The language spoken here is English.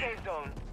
safe zone.